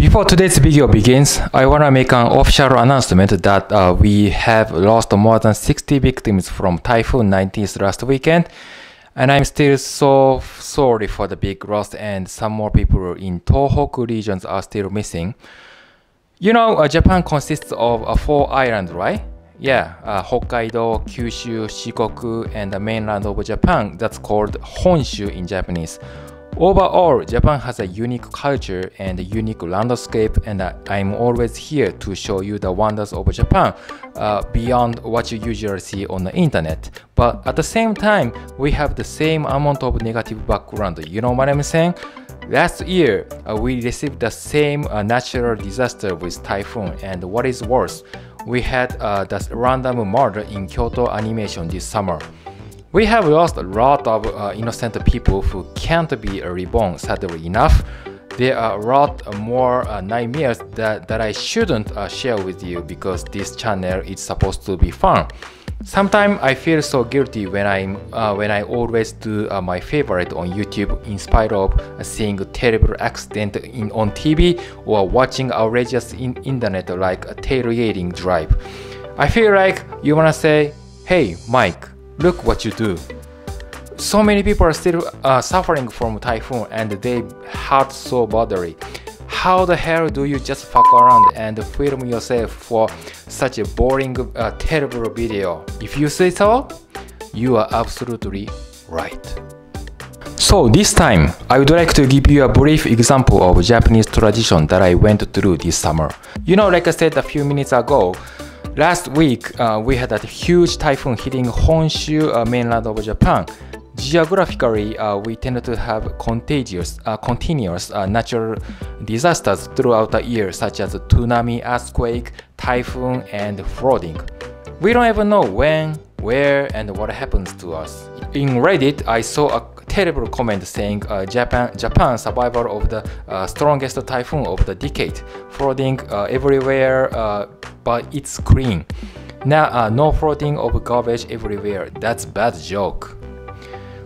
Before today's video begins, I want to make an official announcement that uh, we have lost more than 60 victims from Typhoon 19 last weekend. And I'm still so sorry for the big loss and some more people in Tohoku regions are still missing. You know, uh, Japan consists of uh, four islands, right? Yeah, uh, Hokkaido, Kyushu, Shikoku, and the mainland of Japan. That's called Honshu in Japanese. Overall, Japan has a unique culture and a unique landscape, and I'm always here to show you the wonders of Japan uh, beyond what you usually see on the internet. But at the same time, we have the same amount of negative background. You know what I'm saying? Last year, uh, we received the same uh, natural disaster with typhoon, and what is worse, we had uh, the random murder in Kyoto Animation this summer. We have lost a lot of uh, innocent people who can't be reborn, sadly enough. There are a lot more uh, nightmares that, that I shouldn't uh, share with you because this channel is supposed to be fun. Sometimes I feel so guilty when I'm uh, when I always do uh, my favorite on YouTube in spite of uh, seeing a terrible accident in on TV or watching outrageous in internet like a tailgating drive. I feel like you wanna say, "Hey, Mike, look what you do. So many people are still uh, suffering from typhoon and they hurt so badly. How the hell do you just fuck around and film yourself for such a boring, uh, terrible video? If you say so, you are absolutely right. So this time, I would like to give you a brief example of Japanese tradition that I went through this summer. You know, like I said a few minutes ago, Last week, uh, we had a huge typhoon hitting Honshu uh, mainland of Japan. Geographically, uh, we tend to have contagious, uh, continuous uh, natural disasters throughout the year, such as tsunami, earthquake, typhoon, and flooding. We don't even know when, where, and what happens to us. In Reddit, I saw a terrible comment saying uh, Japan Japan survival of the uh, strongest typhoon of the decade, flooding uh, everywhere, but it's clean. Now, uh, no floating of garbage everywhere. That's bad joke.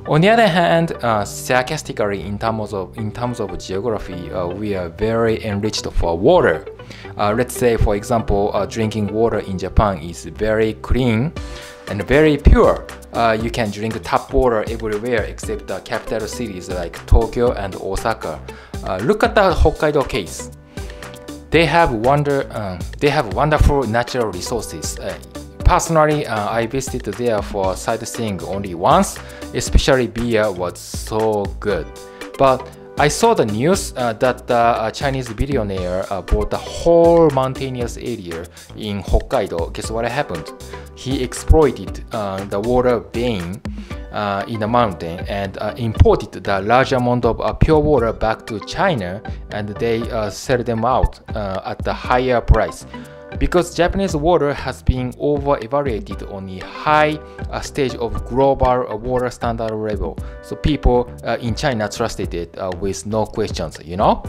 On the other hand, uh, sarcastically, in terms of in terms of geography, uh, we are very enriched for water. Uh, let's say, for example, uh, drinking water in Japan is very clean and very pure. Uh, you can drink tap water everywhere except the capital cities like Tokyo and Osaka. look at the Hokkaido case they have wonder um, they have wonderful natural resources. Uh, personally, uh, I visited there for sightseeing only once. Especially beer was so good, but I saw the news uh, that the uh, Chinese billionaire uh, bought the whole mountainous area in Hokkaido. Guess what happened? He exploited uh, the water vein uh, in the mountain and uh, imported the large amount of pure water back to China and they sell them out at the higher price. Because Japanese water has been over evaluated on the high uh, stage of global water standard level, so people in China trusted it with no questions, you know?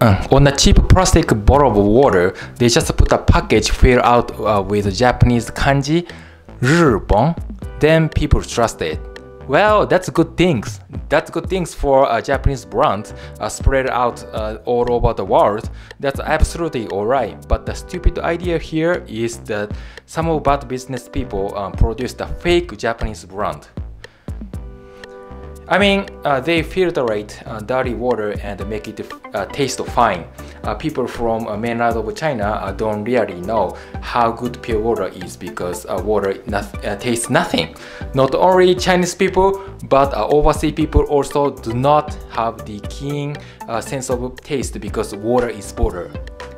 Uh, on a cheap plastic bottle of water, they just put a package filled out uh, with Japanese kanji, Rubon. Then people trust it. Well, that's good things. That's good things for a Japanese brand uh, spread out uh, all over the world. That's absolutely alright. But the stupid idea here is that some of bad business people um, produced a fake Japanese brand. I mean, uh, they filtrate uh, dirty water and make it uh, taste fine. Uh, people from uh, mainland of China uh, don't really know how good pure water is because water not, tastes nothing. Not only Chinese people, but overseas people also do not have the keen sense of taste because water is water.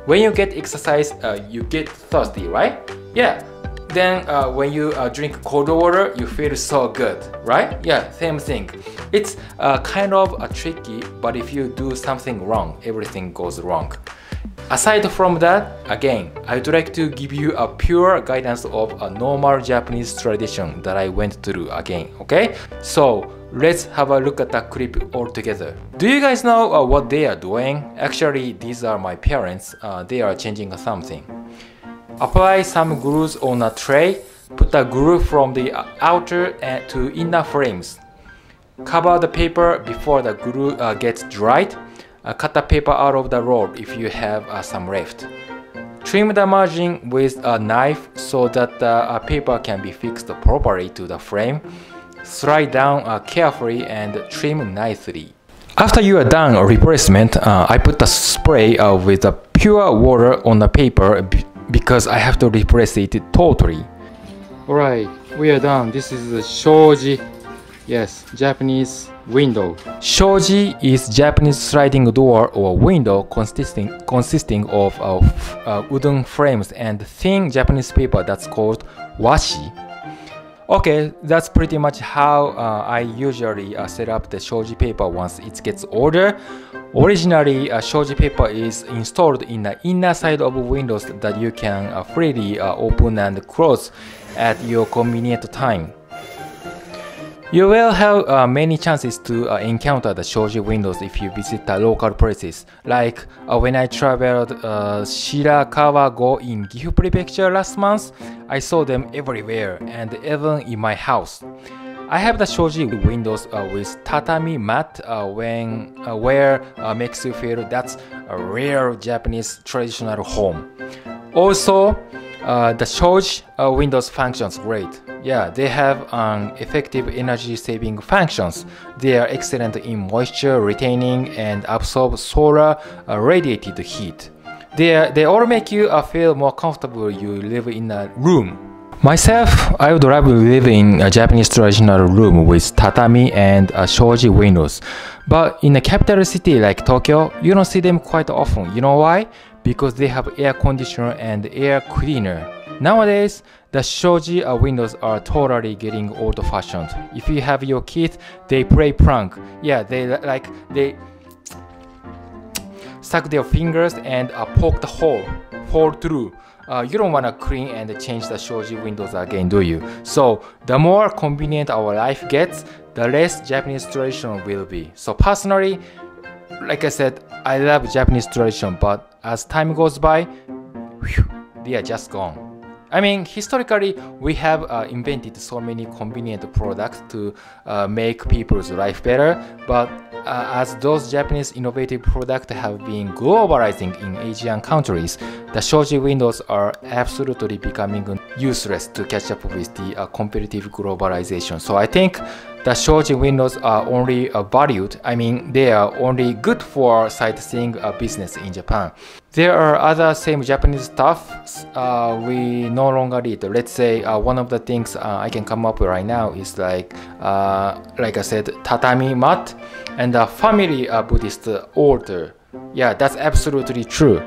When you get exercise, you get thirsty, right? Yeah, then uh, when you uh, drink cold water, you feel so good, right? Yeah, same thing. It's uh, kind of tricky, but if you do something wrong, everything goes wrong. Aside from that, again, I'd like to give you a pure guidance of a normal Japanese tradition that I went through again, okay? So, let's have a look at the clip all together. Do you guys know uh, what they are doing? Actually, these are my parents. Uh, they are changing something. Apply some glues on a tray. Put the glue from the outer to inner frames. Cover the paper before the glue uh, gets dried. uh, cut the paper out of the roll if you have uh, some left. Trim the margin with a knife so that the uh, paper can be fixed properly to the frame. Slide down uh, carefully and trim nicely. After you are done replacement, uh, I put the spray with the pure water on the paper because I have to replace it totally. Alright, we are done. This is the shoji. Yes, Japanese window. Shoji is Japanese sliding door or window consisting consisting of uh, uh, wooden frames and thin Japanese paper that's called washi. Okay, that's pretty much how uh, I usually uh, set up the shoji paper once it gets older. Originally, uh, shoji paper is installed in the inner side of windows that you can uh, freely open and close at your convenient time. You will have uh, many chances to uh, encounter the shoji windows if you visit the local places. Like uh, when I traveled uh, Shirakawa-go in Gifu Prefecture last month, I saw them everywhere and even in my house. I have the shoji windows uh, with tatami mat uh, when, where makes you feel that's a real Japanese traditional home. Also, uh, the shoji uh, windows functions great. Yeah, they have an effective energy saving functions. They are excellent in moisture retaining and absorb solar uh, radiated heat. They, are, they all make you uh, feel more comfortable you live in a room. Myself, I would rather live in a Japanese traditional room with tatami and shoji windows. But in a capital city like Tokyo, you don't see them quite often. You know why? Because they have air conditioner and air cleaner. Nowadays, the shoji windows are totally getting old-fashioned. If you have your kids, they play prank. Yeah, they like they suck their fingers and uh, poke the hole, fall through. Uh, you don't want to clean and change the shoji windows again, do you? So the more convenient our life gets, the less Japanese tradition will be. So personally, like I said, I love Japanese tradition, but as time goes by, whew, they are just gone. I mean, historically, we have uh, invented so many convenient products to uh, make people's life better, but uh, as those Japanese innovative products have been globalizing in Asian countries, the shoji windows are absolutely becoming useless to catch up with the uh, competitive globalization. So I think the shoji windows are only uh, valued, I mean, they are only good for sightseeing uh, business in Japan. There are other same Japanese stuff uh, we no longer need. Let's say uh, one of the things uh, I can come up with right now is like, uh, like I said, tatami mat and a family uh, Buddhist order. Yeah, that's absolutely true.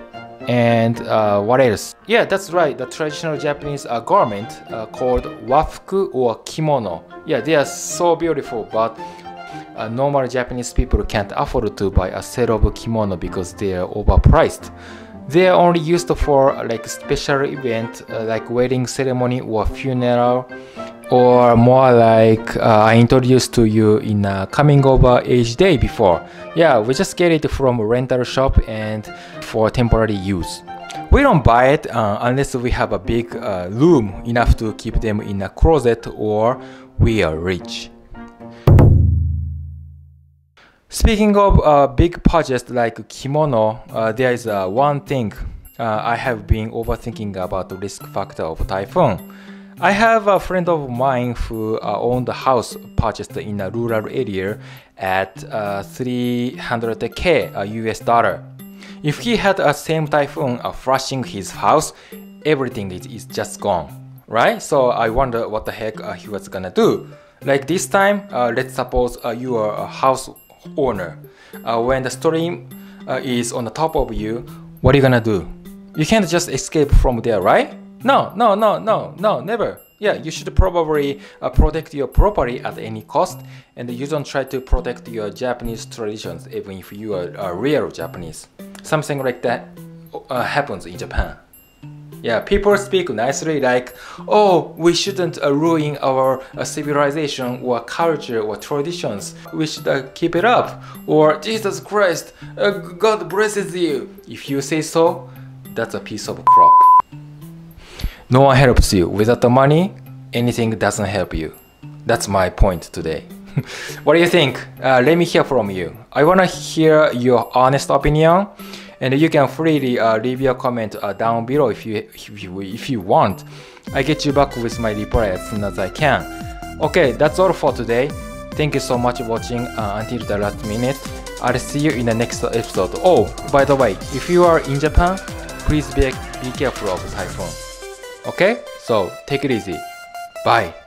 And uh, what else? Yeah, that's right. The traditional Japanese garment called wafuku or kimono. Yeah, they are so beautiful, but uh, normal Japanese people can't afford to buy a set of kimono because they are overpriced. They are only used for like special event uh, like wedding ceremony or funeral or more like uh, I introduced to you in a coming over age day before. Yeah, we just get it from a rental shop and for temporary use. We don't buy it uh, unless we have a big uh, room enough to keep them in a closet or we are rich. Speaking of uh, big projects like kimono, uh, there is uh, one thing uh, I have been overthinking about the risk factor of typhoon. I have a friend of mine who uh, owned a house purchased in a rural area at uh, 300k US dollar. If he had a same typhoon uh, flashing his house, everything is, is just gone, right? So I wonder what the heck uh, he was gonna do. Like this time, uh, let's suppose uh, you are a house owner. when the storm is on the top of you, what are you gonna do? You can't just escape from there, right? No, no, no, no, no, never. Yeah, you should probably uh, protect your property at any cost, and you don't try to protect your Japanese traditions even if you are a real Japanese. Something like that uh, happens in Japan. Yeah, people speak nicely like, oh, we shouldn't uh, ruin our uh, civilization or culture or traditions. We should uh, keep it up. Or, Jesus Christ, uh, God blesses you. If you say so, that's a piece of crap. No one helps you. Without the money, anything doesn't help you. That's my point today. what do you think? Uh, let me hear from you. I wanna hear your honest opinion, and you can freely uh, leave your comment uh, down below if you, if you if you want. I get you back with my reply as soon as I can. Okay, that's all for today. Thank you so much for watching uh, until the last minute. I'll see you in the next episode. Oh, by the way, if you are in Japan, please be, be careful of typhoon. Okay? So take it easy. Bye.